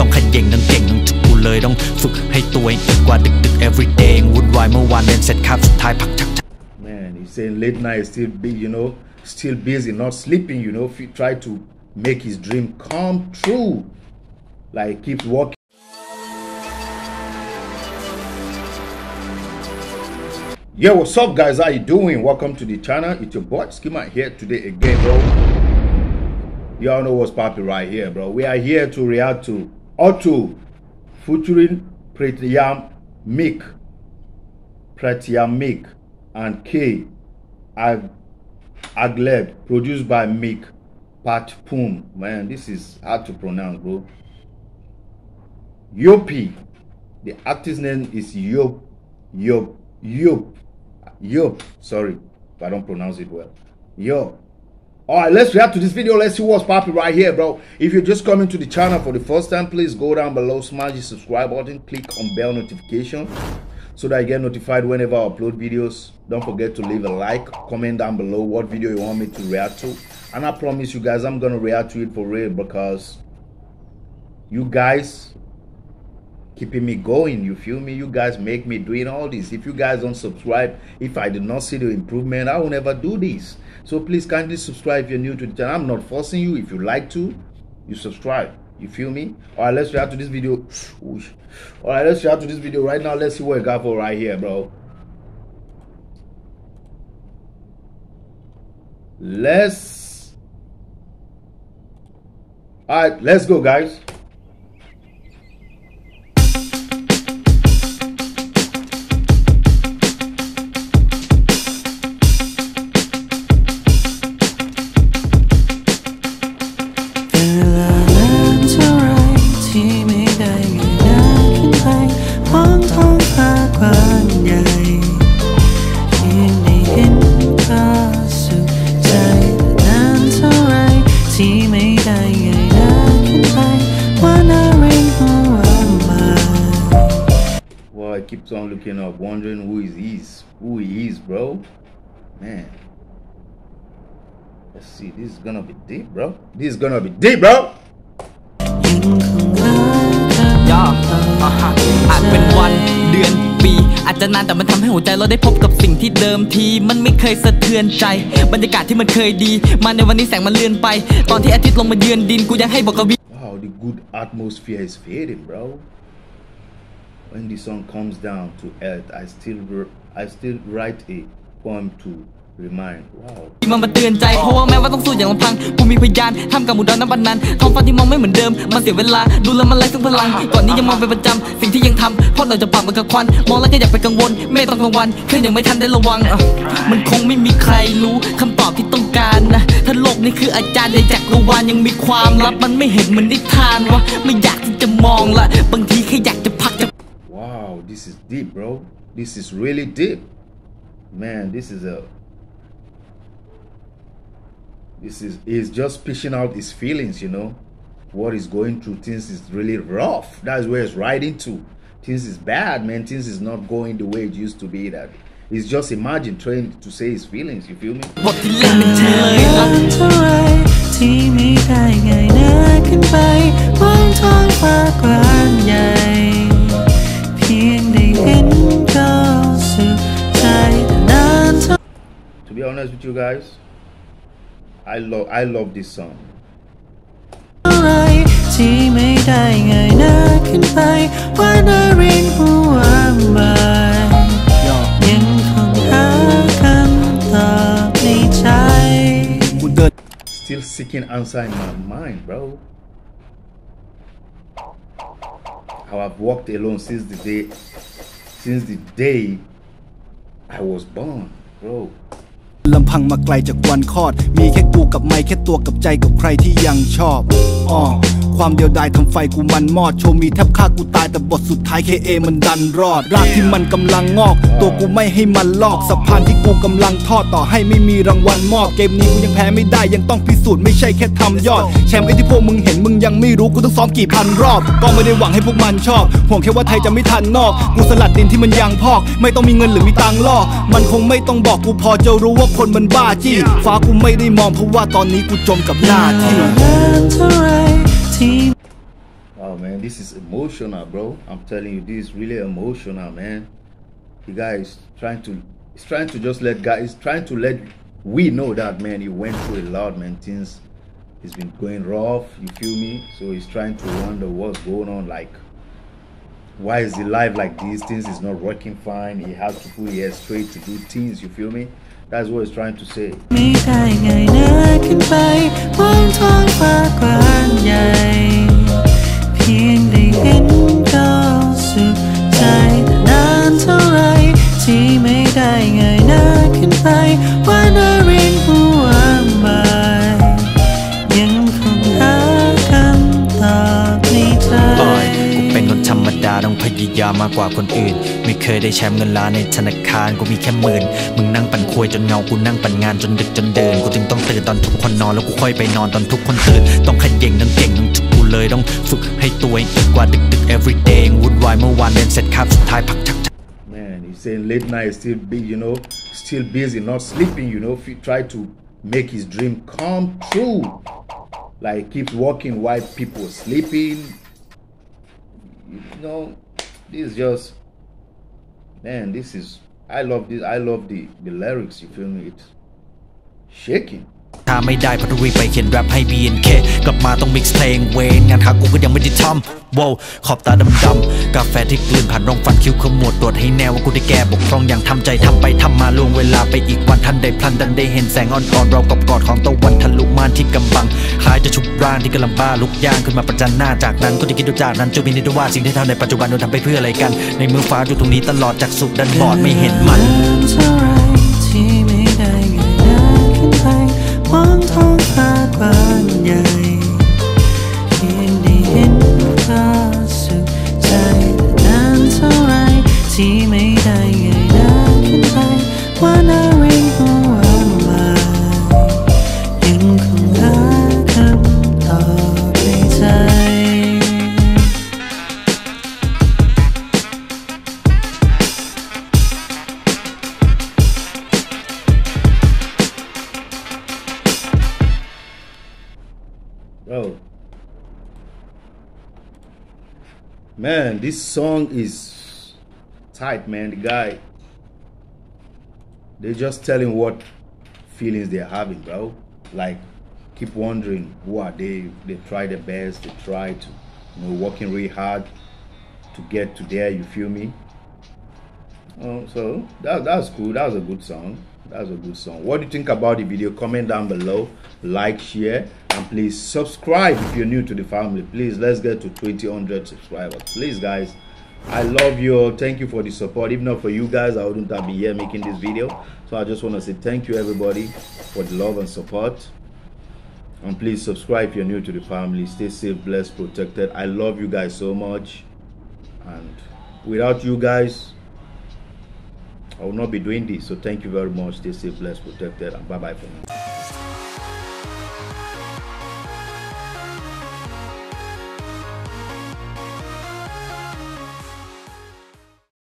ต้องขย่งทั้งเก่งทั้งจุกกูเลยต้องฝึกให้ตัวเองอึดกว่าดึกดึก everyday วุ่นวายเมื่อวานเรียนเสร็จคาบสุดท้ายพักชัก Man, he's saying late night still be, you know, still busy, not sleeping, you know, if he try to make his dream come true. Like keeps working. Yo, what's up guys? How you doing? Welcome to the channel. It's your boy Schema here today again, bro. Y'all know what's popping right here, bro. We are here to react to Otto featuring Pretyam Mik. Pratyamic and K Ag Agleb, produced by Mick Pat Poom. Man, this is hard to pronounce, bro. Yopi. The artist's name is Yop. Yop. Yop. Yop. Sorry if I don't pronounce it well. Yop. Alright, let's react to this video. Let's see what's popping right here, bro. If you're just coming to the channel for the first time, please go down below, smash the subscribe button, click on bell notification so that you get notified whenever I upload videos. Don't forget to leave a like, comment down below what video you want me to react to. And I promise you guys, I'm gonna react to it for real because you guys keeping me going. You feel me? You guys make me doing all this. If you guys don't subscribe, if I did not see the improvement, I will never do this. So please kindly subscribe if you're new to the channel. I'm not forcing you. If you like to, you subscribe. You feel me? All right, let's react to this video. All right, let's react to this video right now. Let's see what I got for right here, bro. Let's. All right, let's go, guys. Well, I keeps on looking up, wondering who is he, who he is, bro. Man. Let's see. This is gonna be deep, bro. This is gonna be deep, bro. ย่ออ่าฮะอาจเป็นวันเดือนปีอาจจะนานแต่มันทำให้หัวใจเราได้พบกับสิ่งที่เดิมทีมันไม่เคยสะเทือนใจ บรรยากาศที่มันเคยดี มาในวันนี้แสงมันเลือนไป ตอนที่อาทิตย์ลงมาเยือนดินกูยังให้บอกกับวิ Wow, the good atmosphere is fading, bro. When the sun comes down to earth, I still r- I still write a poem to remind. Wow. มันมาเตือนใจเพราะว่าแม้ว่าต้องสู้อย่างลำพังกูมีพยานทำกับหมู่ดาวน้ำบันนั้นท้องฟ้าที่มองไม่เหมือนเดิมมันเสียเวลาดูแล้วมันไร้ซึ่งพลังก่อนนี้ยังมองเป็นประจำสิ่งที่ยังทำเพราะเราจะปากมันกับควันมองแล้วก็อยากไปกังวลไม่ต้องกังวลแค่ยังไม่ทันได้ระวังอะมันคงไม่มีใครรู้คำตอบที่ต้องการนะถ้าโลกนี้คืออาจารย์ในจักรวาลยังมีความลับมันไม่เห็นเหมือนนิทานวะไม่อยากที่จะมองละบางทีแค่อยากจะ deep, bro. This is really deep. Man, this is a this is he's just pitching out his feelings, you know. What is going through, things is really rough. That's where it's riding to. Things is bad, man. Things is not going the way it used to be that he's just imagine trying to say his feelings, you feel me? But let me tell you. with you guys, I love I love this song. ไรที่ไม่ได้ไงายหน้าขึ้นไปว่านารินหัวใบยังคงหาคำตอบในใจ Still seeking answer in my mind, bro. How I've walked alone since the day since the day I was born, bro. ลำพังมาไกลจากวันคลอด มีแค่กูกับไม่แค่ตัวกับใจกับใครที่ยังชอบอ๋อความเดียวดายทำไฟกูมันมอด โชว์มีแทบฆ่ากูตายแต่บทสุดท้าย KA มันดันรอด รากที่มันกำลังงอก ตัวกูไม่ให้มันลอกสะพานที่กูกำลังทอดต่อให้ไม่มีรางวัลมอบ เกมนี้กูยังแพ้ไม่ได้ยังต้องพิสูจน์ไม่ใช่แค่ทำยอด แชมป์ไอ้ที่พวกมึงเห็นมึงยังไม่รู้กูต้องซ้อมกี่พันรอบ ก็ไม่ได้หวังให้พวกมันชอบห่วงแค่ว่าไทยจะไม่ทันนอก กูสลัดดินที่มันยังพอก ไม่ต้องมีเงินหรือมีตังล่อ มันคงไม่ต้องบอกกูพอจะรู้ว่าคนมันบ้าจี้ฟ้ากูไม่ได้มองเพราะว่าตอนนี้กูจมกับหน้าที่ team. Oh man, this is emotional, bro. I'm telling you, this is really emotional, man. The guy is trying to, he's trying to just let guys, trying to let we know that man. He went through a lot, man. Things, he's been going rough. You feel me? So he's trying to wonder what's going on, like why is he live like these things is not working fine he has to put his head straight to do things you feel me that's what he's trying to say เพียงได้เห็นก็สุขใจนานเท่าไรที่ไม่ได้เงยหน้าขึ้นไป มากกว่าคนอื่น ไม่เคยได้แชมป์เงินล้านในธนาคารกูมีแค่หมื่น มึงนั่งปั่นควยจนเงากูนั่งปั่นงานจนดึกจนเดินกูจึงต้องตื่นตอนทุกคนนอนแล้วกูค่อยไปนอนตอนทุกคนตื่นต้องขย่งต้องเก่งต้องทุกกูเลยต้องฝึกให้ตัวเองอึดกว่าดึกดึก everyday วุ่นวายเมื่อวานเรียนเสร็จครับสุดท้ายพักชัก Man, he's saying late night still big, you know, still busy, not sleeping, you know. If you try to make his dream come true, like keeps working while people sleeping, you know, this is just, man, this is. I love this. I love the the lyrics. You feel me? It's shaking. ไม่ได้พัทวีไปเขียนแรปให้ BNK กลับมาต้องมิกซ์เพลงเวนงานหากูก็ยังไม่ได้ทำว้าวขอบตาดำๆกาแฟที่กลืนผ่านรองฟันคิ้วขมวดตรวจให้แนวว่ากูได้แก้บกพร่องอย่างทำใจทำไปทำมาล่วงเวลาไปอีกวันทันได้พลันดันได้เห็นแสงอ่อนๆเรากับกอดของตะวันทะลุม่านที่กำบังคล้ายจะชุบร่างที่กำลังบ้าลุกย่างขึ้นมาประจันหน้าจากนั้นก็จะคิดดูจากนั้นจะวินิจว่าสิ่งที่ทำในปัจจุบันโดนทำไปเพื่ออะไรกัน ในมือฟ้าอยู่ตรงนี้ตลอดจากสุดดันบอดไม่เห็นมัน Man, this song is tight, man. The guy, they're just telling what feelings they're having, bro. Like, keep wondering who are they? They try their best, they try to, you know, working really hard to get to there, you feel me? Oh, so that, that's cool. That was a good song. That's a good song. What do you think about the video? Comment down below, like, share, and please subscribe if you're new to the family. Please, let's get to 2000 subscribers. Please, guys. I love you all. Thank you for the support. If not for you guys, I wouldn't have been here making this video. So I just want to say thank you, everybody, for the love and support. And please subscribe if you're new to the family. Stay safe, blessed, protected. I love you guys so much. And without you guys, I will not be doing this. So thank you very much. Stay safe, blessed, protected, and bye bye for now.